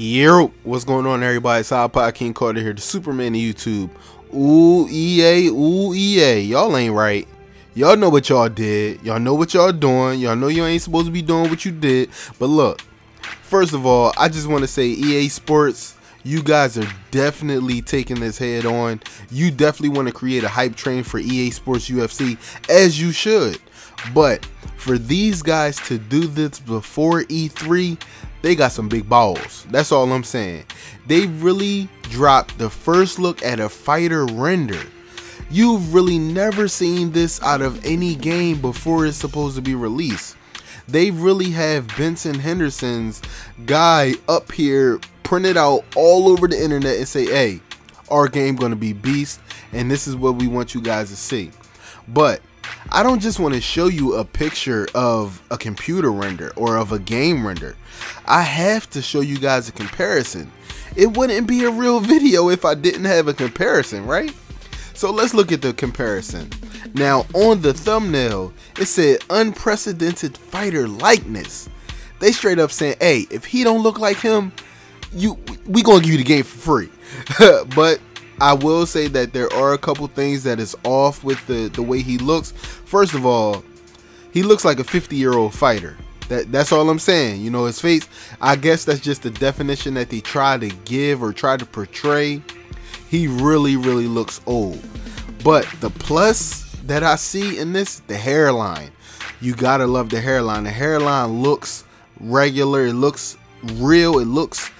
Yo, what's going on, everybody? It's iPod King Carter here, the Superman of YouTube. Ooh, EA, ooh, EA. Y'all ain't right. Y'all know what y'all did. Y'all know what y'all doing. Y'all know you ain't supposed to be doing what you did. But look, first of all, I just want to say EA Sports, you guys are definitely taking this head on. You definitely want to create a hype train for EA Sports UFC, as you should. But for these guys to do this before E3, they got some big balls. That's all I'm saying. They really dropped the first look at a fighter render. You've really never seen this out of any game before it's supposed to be released. They really have Benson Henderson's guy up here printed out all over the internet and say, hey, our game gonna be beast and this is what we want you guys to see. But I don't just want to show you a picture of a computer render or of a game render. I have to show you guys a comparison. It wouldn't be a real video if I didn't have a comparison, right? So let's look at the comparison. Now on the thumbnail, it said unprecedented fighter likeness. They straight up saying, hey, if he don't look like him, you we gonna give you the game for free. but I will say that there are a couple things that is off with the the way he looks. First of all, he looks like a 50 year old fighter. That that's all I'm saying. You know his face. I guess that's just the definition that they try to give or try to portray. He really really looks old. But the plus that I see in this, the hairline. You gotta love the hairline. The hairline looks regular. It looks real. It looks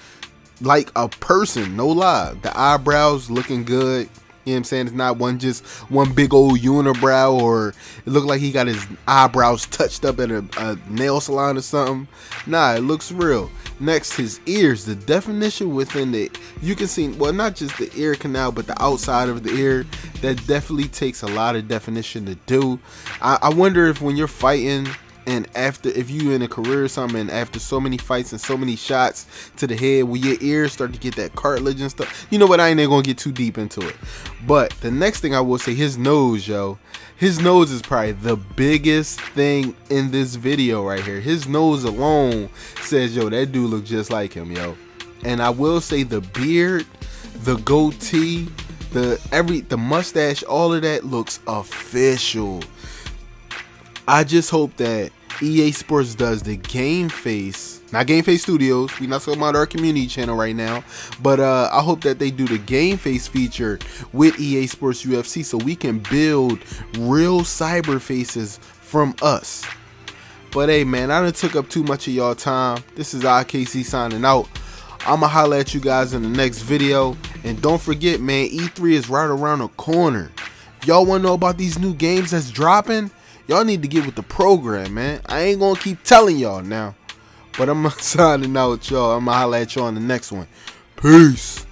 like a person, no lie. The eyebrows looking good. You know what I'm saying? It's not one just one big old unibrow or it looked like he got his eyebrows touched up at a, a nail salon or something. Nah, it looks real. Next, his ears. The definition within it, you can see, well, not just the ear canal, but the outside of the ear. That definitely takes a lot of definition to do. I, I wonder if when you're fighting and after if you in a career or something and after so many fights and so many shots to the head where your ears start to get that cartilage and stuff you know what? I ain't gonna get too deep into it. But the next thing i will say his nose yo. His nose is probably the biggest thing in this video right here. His nose alone says yo that dude look just like him yo. And i will say the beard the goatee the every the mustache all of that looks official. I just hope that EA Sports does the Game Face, not Game Face Studios. we're not talking about our community channel right now, but uh, I hope that they do the Game Face feature with EA Sports UFC so we can build real cyber faces from us. But hey, man, I done took up too much of y'all time. This is IKC signing out. I'ma holla at you guys in the next video. And don't forget, man, E3 is right around the corner. y'all wanna know about these new games that's dropping? Y'all need to get with the program, man. I ain't gonna keep telling y'all now. But I'm signing out, with y'all. I'm gonna holla at y'all on the next one. Peace.